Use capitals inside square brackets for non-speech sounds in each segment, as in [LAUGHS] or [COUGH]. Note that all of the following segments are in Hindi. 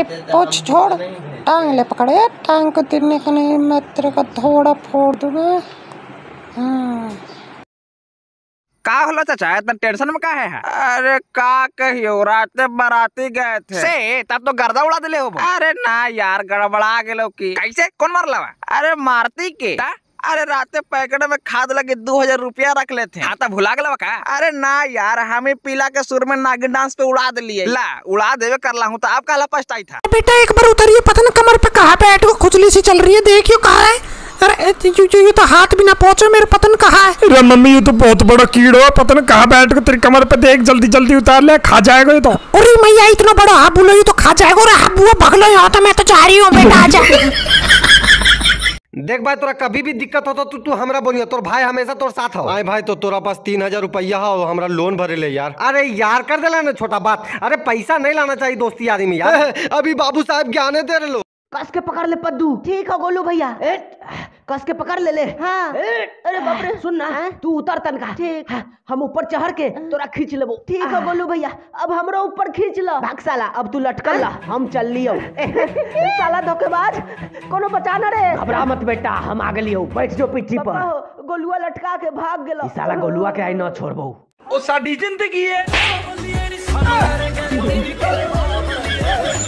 अरे पोछ छोड़। टांग ले पकड़े। टांग को तिरने का नहीं मैं तेरे का थोड़ा फोड़ दूँगा हाँ का होलो चाचा? इतना टेंशन में का है? अरे का कहियो? रात बाराती गए थे। से? तब तो गर्दा उड़ा दिले हो अरे ना यार गड़बड़ा गेलो की। कैसे? कौन मार लवा अरे मारती के। ता? अरे रात पैकेट में खाद लगे दो हज़ार रुपया रख लेते हैं। तो भुला गलवा का? अरे ना यार हमें पीला के सुर में नागिन डांस पे उड़ा दिलिए ला उड़ा देवे कर ला हूँ तो आपका ला पछताई था। बेटा एक बार उतरिए पता ना कमर पे कहाँ पे ऐट खुजली सी चल रही है देखियो कहाँ है। अरे यू तो हाथ भी ना पहुँचे मेरे पतन कहा है? अरे मम्मी ये तो बहुत बड़ा कीड़ो है पतन कहा बैठ के तेरी कमर पे देख जल्दी जल्दी उतार ले खा जाएगा ये तो। अरे मैया इतना बड़ा हाथ बोलो ये तो खा जाएगा और हाथ बुआ भगलो यहाँ तो मैं तो जा रही हूँ बेटा आजा देख भाई तोरा कभी भी दिक्कत होता तो तू तू हमरा बोलियो तोर भाई हमेशा तोर साथ हो। आए भाई तो तोरा पास तीन हज़ार रुपया हो हमरा लोन भरे ले यार। अरे यार कर देला ना छोटा बात। अरे पैसा नहीं लाना चाहिए दोस्ती आदमी यार। [LAUGHS] अभी बाबू साहब ज्ञाने दे रहे लोग कस के पकड़ ले पद्दू। ठीक है गोलू भैया। कस के पकड़ ले ले। हाँ। अरे बाप रे सुन ना तू उतर तनका ठीक। हम ऊपर चढ़ के तोरा खींच लेबो। ठीक है गोलू भैया अब हमरो ऊपर खींच लो। भाग साला अब तू लटकल ला हम चल लियो। साला धोखेबाज कोनो बचा ना रे। घबरा मत बेटा हम आ गेलियो बैठ जो पिट्ठी पर। गोलुआ लटका के भाग गेलो। साला गोलुआ के आई न छोड़बो ओ साडी ज़िंदगी है।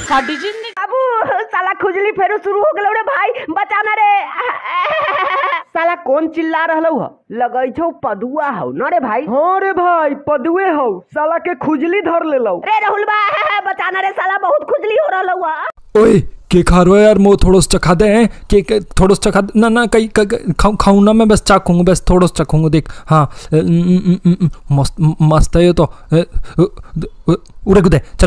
साडी ज़िंदगी? खुजली फेरो शुरू हो गेलो रे भाई बचाना रे। साला कौन चिल्ला रहलो ह? लगै छौ पदुआ हौ न रे भाई? हाँ रे भाई पदुए हो। साला के खुजली धर ले लो रे राहुल बा बचाना रे साला बहुत खुजली हो रहलो ह। ओए के खा रहे यार मो थोड़ा सा चखा दे हैं? के, के थोड़ा सा चखा ना ना कहीं खाऊं खाऊं ना मैं बस चाखूँगा बस थोड़ा सा चखूँगा देख। हाँ मस्त मस्त है ये तो। उड़े कूदे चल।